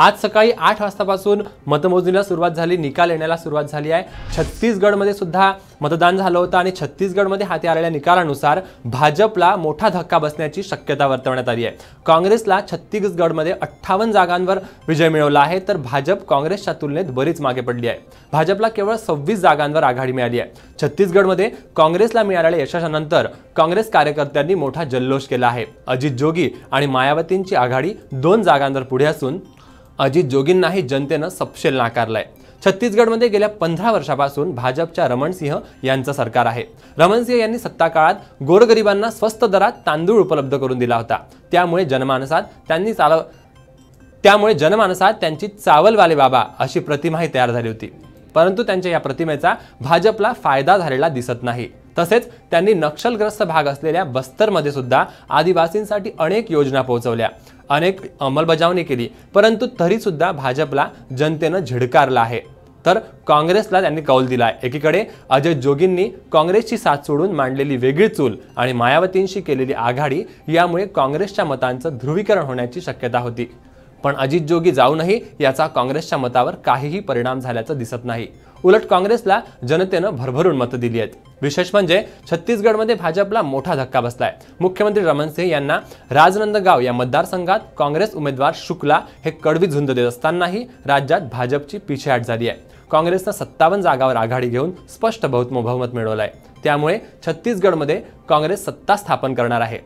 आज सकाळी आठ वाजतापासून मतमोजणीला सुरुवात झाली निकाल येण्याला सुरुवात झाली आहे. छत्तीसगडमध्ये सुद्धा मतदान झालं होतं आणि छत्तीसगडमध्ये हाती आलेल्या निकालानुसार भाजपला मोठा धक्का बसण्याची शक्यता वर्तवण्यात आली आहे. काँग्रेसला छत्तीसगडमध्ये अठ्ठावन्न जागांवर विजय मिळवला आहे तर भाजप काँग्रेसच्या तुलनेत बरीच मागे पडली आहे. भाजपला केवळ सव्वीस जागांवर आघाडी मिळाली आहे. छत्तीसगडमध्ये काँग्रेसला मिळालेल्या यशाच्यानंतर काँग्रेस कार्यकर्त्यांनी मोठा जल्लोष केला आहे. अजित जोगी आणि मायावतींची आघाडी दोन जागांवर पुढे असून अजित जोगींनाही जनतेनं सपशेल नाकारलाय. छत्तीसगडमध्ये गेल्या पंधरा वर्षापासून भाजपच्या रमणसिंह यांचं सरकार आहे. रमणसिंह यांनी सत्ता काळात गोरगरिबांना स्वस्त दरात तांदूळ उपलब्ध करून दिला होता. त्यामुळे जनमानसात त्यांनी चालव त्यामुळे जनमानसात त्यांची चावलवाले बाबा अशी प्रतिमाही तयार झाली होती. परंतु त्यांच्या या प्रतिमेचा भाजपला फायदा झालेला दिसत नाही. तसेच त्यांनी नक्षलग्रस्त भाग असलेल्या बस्तरमध्ये सुद्धा आदिवासींसाठी अनेक योजना पोहोचवल्या. अनेक अंमलबजावणी केली परंतु तरीसुद्धा भाजपला जनतेनं झिडकारलं आहे. तर काँग्रेसला त्यांनी कौल दिलाय. एकीकडे अजय जोगींनी काँग्रेसची साथ सोडून मांडलेली वेगळी चूल आणि मायावतींशी केलेली आघाडी यामुळे काँग्रेसच्या मतांचं ध्रुवीकरण होण्याची शक्यता होती. पण अजित जोगी जाऊनही याचा काँग्रेसच्या मतावर काहीही परिणाम झाल्याचं दिसत नाही. उलट काँग्रेसला जनतेनं भरभरून मतं दिली आहेत. विशेष म्हणजे छत्तीसगडमध्ये भाजपला मोठा धक्का बसलाय. मुख्यमंत्री रमण सिंह यांना राजनंदगाव या मतदारसंघात काँग्रेस उमेदवार शुक्ला हे कडवी झुंज देत असतानाही राज्यात भाजपची पिछेहाट झाली आहे. काँग्रेसनं सत्तावन्न जागावर आघाडी घेऊन स्पष्ट बहुमत बहुमत मिळवलं आहे त्यामुळे छत्तीसगडमध्ये काँग्रेस सत्ता स्थापन करणार आहे.